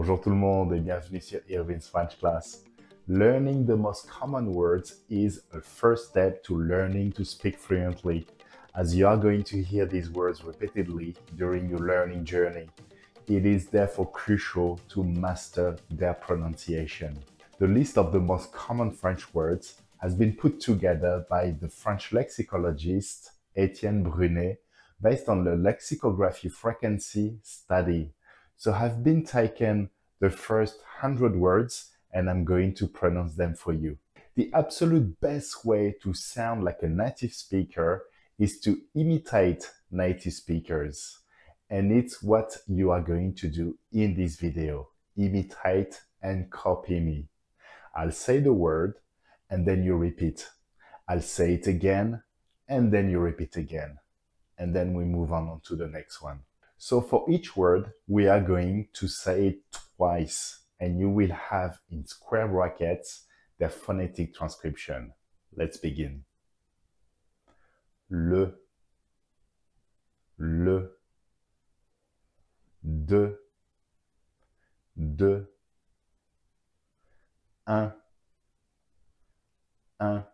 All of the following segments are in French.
Bonjour tout le monde et bienvenue sur Irvin's French Class. Learning the most common words is a first step to learning to speak fluently, as you are going to hear these words repeatedly during your learning journey. It is therefore crucial to master their pronunciation. The list of the most common French words has been put together by the French lexicologist Etienne Brunet based on the lexicography frequency study. So I've been taken the first 100 words and I'm going to pronounce them for you. The absolute best way to sound like a native speaker is to imitate native speakers. And it's what you are going to do in this video. Imitate and copy me. I'll say the word and then you repeat. I'll say it again and then you repeat again. And then we move on to the next one. So for each word, we are going to say it twice and you will have in square brackets the phonetic transcription. Let's begin. Le, le, de, de, un, un,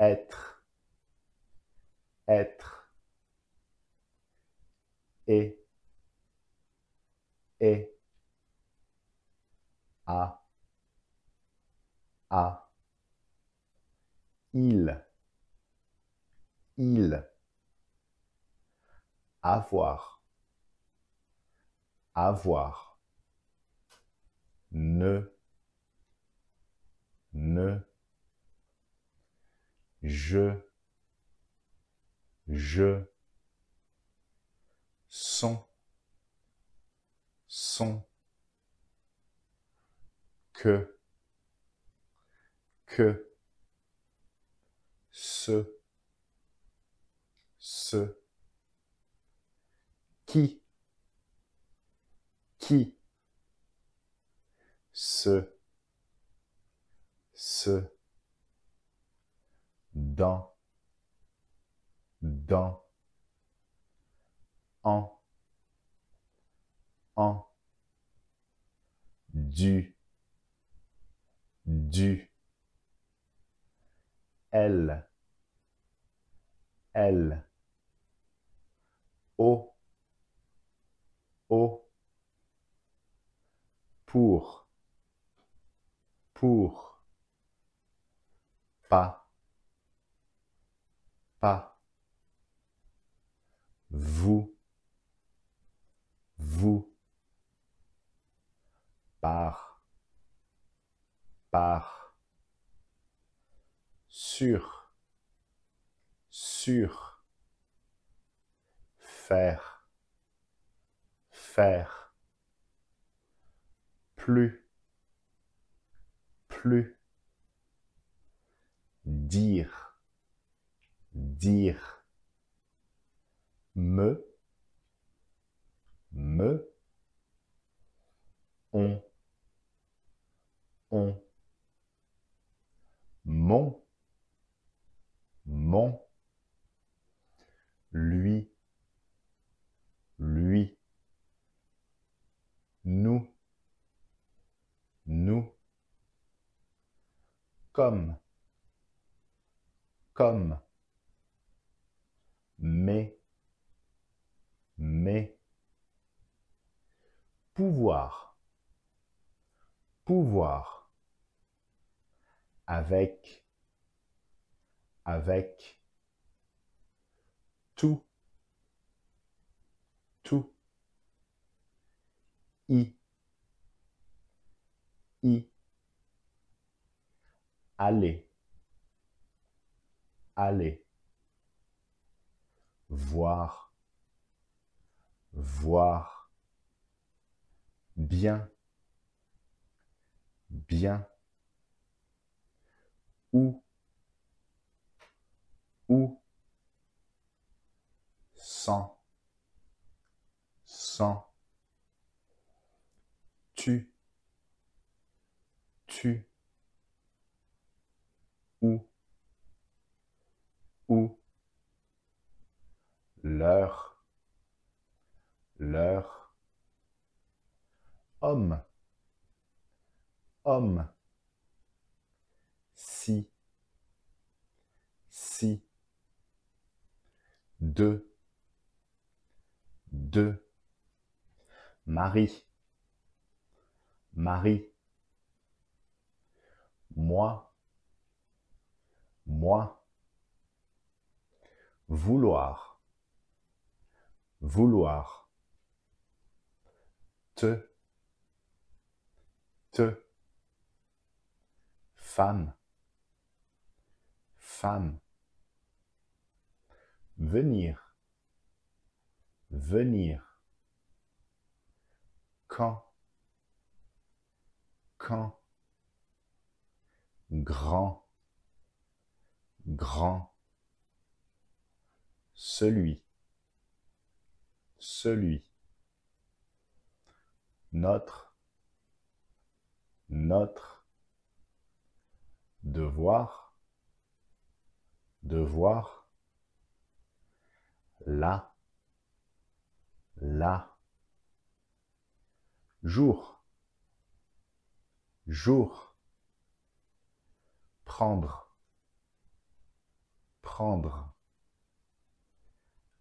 être, être, et, et, a, a, il, il, avoir, avoir, ne, ne, je, je, son, son, que, que, ce, ce, qui, qui, ce, ce, dans, dans, en, du, du, elle, elle, au, au, pour, pour, pas, pas, vous, vous, par, par, sur, sur, faire, faire, plus, plus, dire, dire, me, me, on, on, mon, mon, lui, lui, nous, nous, comme, comme, mais, mais, pouvoir, pouvoir, avec, avec, tout, tout, i, i, aller, aller, voir, voir, bien, bien, où, où, sans, sans, tu, tu, où, où, l'heure, l'heure, homme, homme, si, si, deux, deux, Marie, Marie, moi, moi, vouloir, vouloir, te, te, femme, femme, venir, venir, quand, quand, grand, grand, celui, celui, notre, notre, devoir, devoir, là, là, jour, jour, prendre, prendre,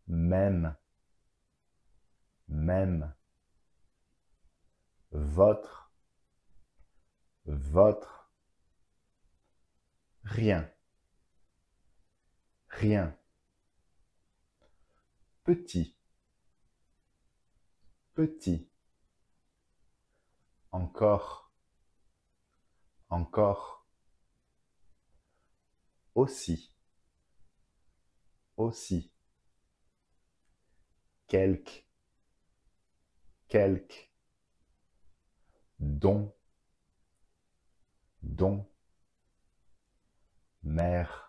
même, même, votre, votre, rien, rien, petit, petit, encore, encore, aussi, aussi, quelque, quelque, don, don, mère,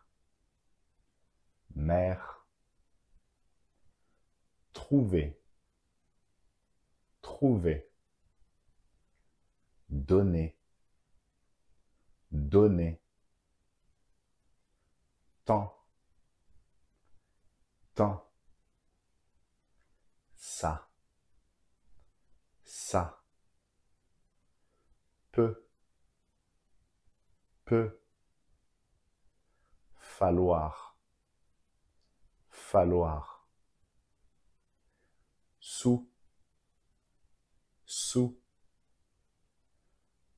mère, trouver, trouver, donner, donner, temps, temps, ça, ça, peu, peu, falloir, falloir, sous, sous,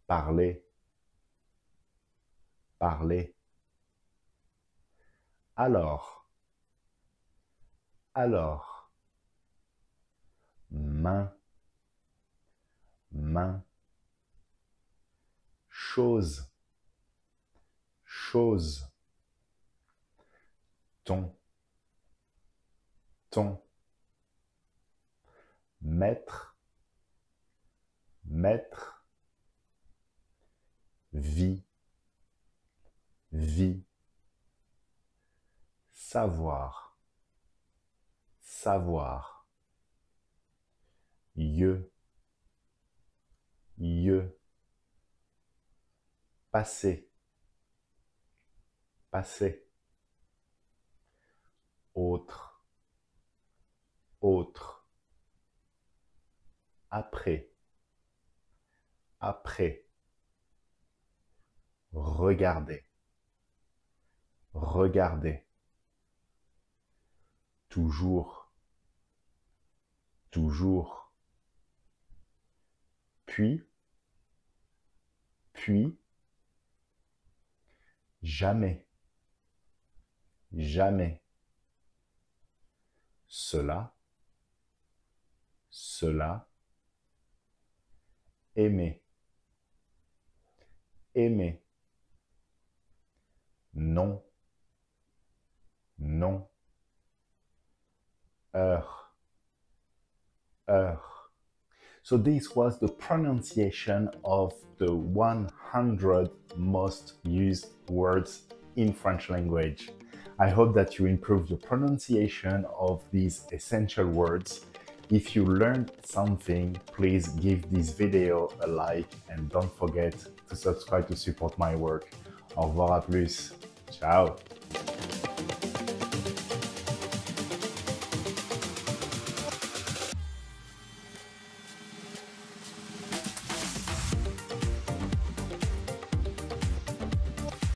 parler, parler. Alors, alors, main, main, chose, chose, ton, ton, maître, maître, vie, vie, savoir, savoir, yeux, yeux, passé, passé, autre, après, après Regardez. Regardez. Toujours. Toujours. Puis. Puis. Jamais. Jamais. Cela. Cela. Aimer. Aimer non, non, heure, heure. So this was the pronunciation of the 100 most used words in French language. I hope that you improve your pronunciation of these essential words. If you learned something, please give this video a like and don't forget to subscribe to support my work. Au revoir à plus. Ciao